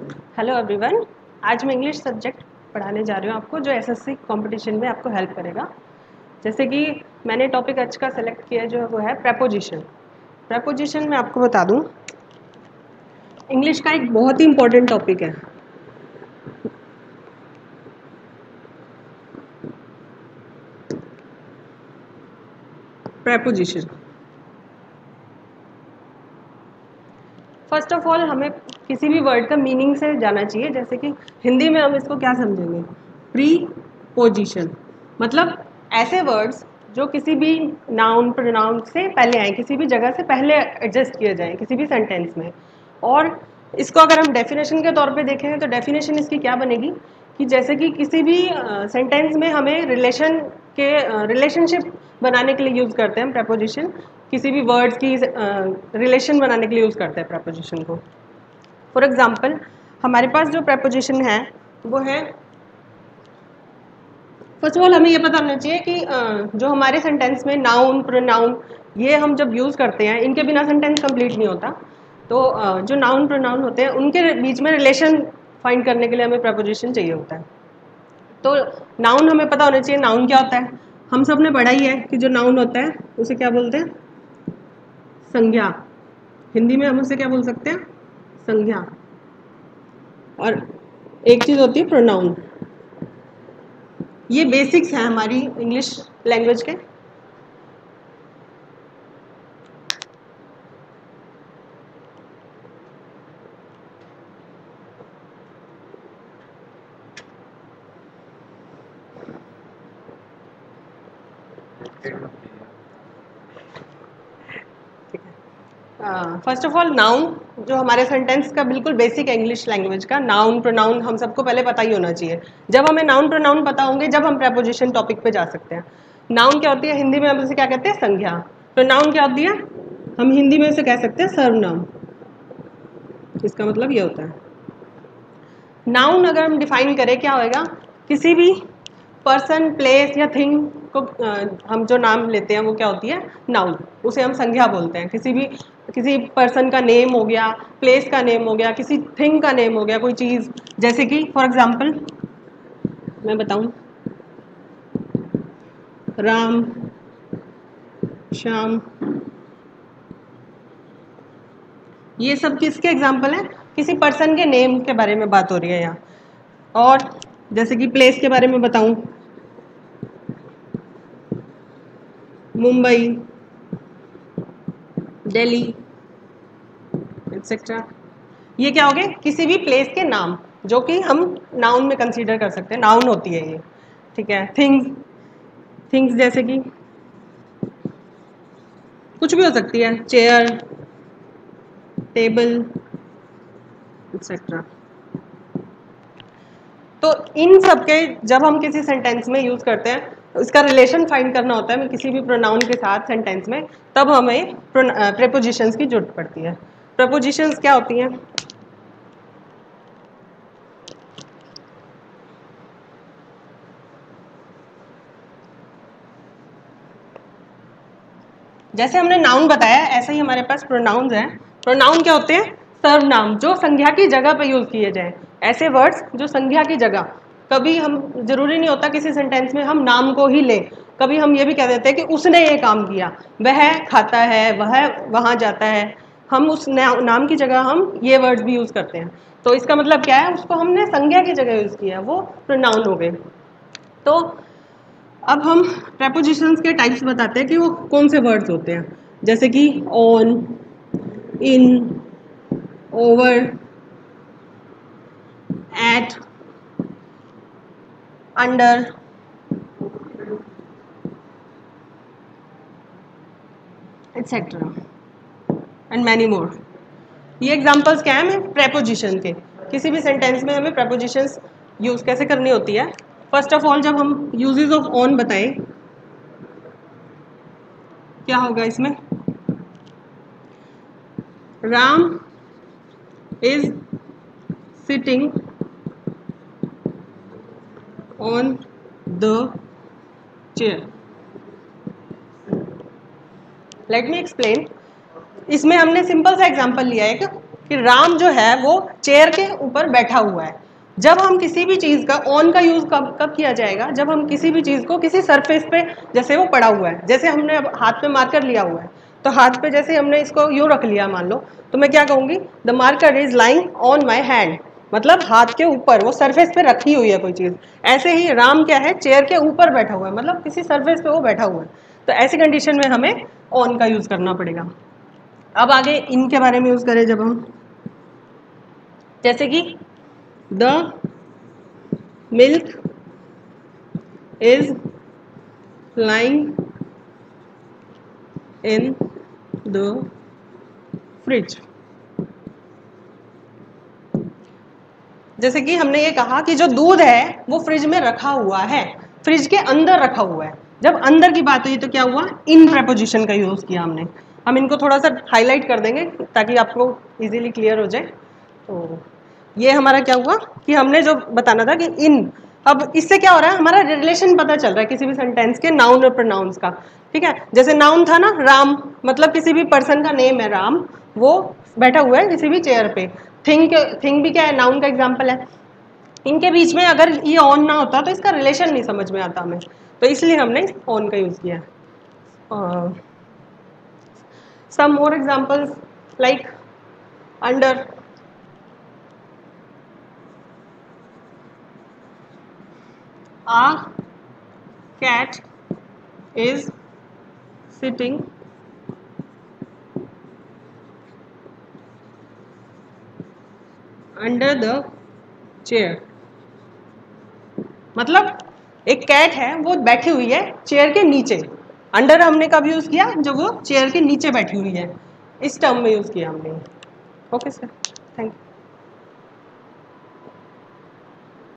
Hello everyone आज मैं English subject पढ़ाने जा रही हूँ आपको, जो एसएससी कंपटीशन में आपको हेल्प करेगा। जैसे कि मैंने टॉपिक आज का सेलेक्ट किया जो है वो है प्रपोजिशन प्रपोजिशन में आपको बता दूँ इंग्लिश का एक बहुत ही इम्पोर्टेंट टॉपिक है। प्रपोजिशन फ़र्स्ट ऑफ़ ऑल हमें किसी भी वर्ड का मीनिंग से जाना चाहिए, जैसे कि हिंदी में हम इसको क्या समझेंगे? प्री पोजिशन मतलब ऐसे वर्ड्स जो किसी भी नाउन प्रोनाउन से पहले आए, किसी भी जगह से पहले एडजस्ट किए जाएँ, किसी भी सेंटेंस में। और इसको अगर हम डेफिनेशन के तौर पे देखें तो डेफिनेशन इसकी क्या बनेगी? कि जैसे कि किसी भी सेंटेंस में हमें रिलेशन के रिलेशनशिप बनाने के लिए यूज़ करते हैं प्रपोजिशन किसी भी वर्ड्स की रिलेशन बनाने के लिए यूज़ करते हैं प्रपोजिशन को। फॉर एग्ज़ाम्पल हमारे पास जो प्रपोजिशन है, वो है फ़र्स्ट ऑफ़ ऑल हमें ये पता होना चाहिए कि जो हमारे सेंटेंस में नाउन प्रोनाउन ये हम जब यूज़ करते हैं, इनके बिना सेंटेंस कंप्लीट नहीं होता। तो जो नाउन प्रोनाउन होते हैं, उनके बीच में रिलेशन फाइंड करने के लिए हमें प्रपोजिशन चाहिए होता है। तो नाउन हमें पता होना चाहिए नाउन क्या होता है। हम सबने पढ़ा ही है कि जो नाउन होता है, उसे क्या बोलते हैं? संज्ञा। हिंदी में हम उसे क्या बोल सकते हैं? संज्ञा। और एक चीज़ होती है प्रोनाउन ये बेसिक्स हैं हमारी इंग्लिश लैंग्वेज के। फ़र्स्ट ऑफ़ ऑल नाउन जो हमारे सेंटेंस का बिल्कुल बेसिक इंग्लिश लैंग्वेज का नाउन प्रोनाउन हम सबको पहले पता ही होना चाहिए। जब हमें नाउन प्रोनाउन पता होंगे, जब हम प्रपोजिशन टॉपिक पे जा सकते हैं। नाउन क्या होती है? हिंदी में हम उसे क्या कहते हैं? संज्ञा। प्रोनाउन क्या होती है? हम हिंदी में उसे कह सकते हैं सर्वनाम इसका मतलब ये होता है। नाउन अगर हम डिफाइन करें, क्या होएगा? किसी भी पर्सन प्लेस या थिंग को हम जो नाम लेते हैं वो क्या होती है? नाउन उसे हम संज्ञा बोलते हैं। किसी भी, किसी पर्सन का नेम हो गया प्लेस का नेम हो गया, किसी थिंग का नेम हो गया, कोई चीज़। जैसे कि फॉर एग्जांपल मैं बताऊँ। राम, श्याम। ये सब किसके एग्ज़ाम्पल हैं? किसी पर्सन के नेम के बारे में बात हो रही है यहाँ। और जैसे कि प्लेस के बारे में बताऊँ। मुंबई, दिल्ली एक्सेट्रा ये क्या हो गए किसी भी प्लेस के नाम, जो कि हम नाउन में कंसीडर कर सकते हैं। नाउन होती है ये, ठीक है? थिंग्स थिंग्स जैसे कि कुछ भी हो सकती है। चेयर टेबल एक्सेट्रा तो इन सब के जब हम किसी सेंटेंस में यूज़ करते हैं इसका रिलेशन फाइंड करना होता है किसी भी प्रोनाउन के साथ सेंटेंस में, तब हमें प्रपोजिशंस की ज़रूरत पड़ती है। प्रपोजिशंस क्या होती हैं? जैसे हमने नाउन बताया, ऐसे ही हमारे पास प्रोनाउंस हैं। प्रोनाउन क्या होते हैं? सर्वनाम जो संज्ञा की जगह पर यूज़ किए जाएँ। ऐसे वर्ड्स जो संज्ञा की जगह कभी हम, ज़रूरी नहीं होता किसी सेंटेंस में हम नाम को ही लें। कभी हम ये भी कह देते हैं कि उसने ये काम किया। वह खाता है, वह वहाँ जाता है। हम उस नाम की जगह हम ये वर्ड्स भी यूज़ करते हैं। तो इसका मतलब क्या है? उसको हमने संज्ञा की जगह यूज़ किया, वो प्रोनाउन हो गए। तो अब हम प्रपोजिशंस के टाइप्स बताते हैं कि वो कौन से वर्ड्स होते हैं। जैसे कि on in over at under etcetera and many more ये एग्जाम्पल्स क्या है? प्रेपोजिशन के। किसी भी सेंटेंस में हमें प्रेपोजिशंस यूज़ कैसे करनी होती है? फ़र्स्ट ऑफ़ ऑल जब हम यूजेस ऑफ़ ऑन बताएँ, क्या होगा इसमें? Ram is sitting on the chair let me explain इसमें हमने सिंपल सा एग्जांपल लिया है कि कि राम जो है, वो चेयर के ऊपर बैठा हुआ है। जब हम किसी भी चीज़ का ऑन का यूज़ कब कब किया जाएगा? जब हम किसी भी चीज़ को किसी सरफेस पे, जैसे वो पड़ा हुआ है, जैसे हमने अब हाथ में मार्कर लिया हुआ है। तो हाथ पे जैसे हमने इसको, यूँ रख लिया, मान लो। तो मैं क्या कहूँगी? The marker is lying on my hand मतलब हाथ के ऊपर, वो सरफेस पे रखी हुई है कोई चीज़। ऐसे ही राम क्या है चेयर के ऊपर बैठा हुआ है मतलब किसी सरफेस पे वो बैठा हुआ है। तो ऐसी कंडीशन में हमें ऑन का यूज़ करना पड़ेगा। अब आगे इनके बारे में यूज़ करें जब हम। जैसे कि the milk is lying in the fridge जैसे कि हमने ये कहा कि जो दूध है, वो फ्रिज में रखा हुआ है। फ्रिज के अंदर रखा हुआ है। जब अंदर की बात हुई तो क्या हुआ? इन प्रपोजिशन का यूज़ किया हमने। हम इनको थोड़ा सा हाईलाइट कर देंगे ताकि आपको इजीली क्लियर हो जाए। तो ये हमारा क्या हुआ कि हमने जो बताना था कि इन अब इससे क्या हो रहा है? हमारा रिलेशन पता चल रहा है किसी भी सेंटेंस के नाउन और प्रोनाउंस का, ठीक है? जैसे नाउन था ना, राम मतलब किसी भी पर्सन का नेम है राम, वो बैठा हुआ है किसी भी चेयर पे। थिंग थिंग भी क्या है? नाउन का एग्ज़ाम्पल है। इनके बीच में अगर ये ऑन ना होता तो इसका रिलेशन नहीं समझ में आता हमें। तो इसलिए हमने ऑन का यूज़ किया some more examples like under a cat is sitting under the chair मतलब एक कैट है, वो बैठी हुई है चेयर के नीचे। अंडर हमने कब यूज़ किया? जब वो चेयर के नीचे बैठी हुई है। इस टर्म में यूज़ किया हमने। Okay sir thank you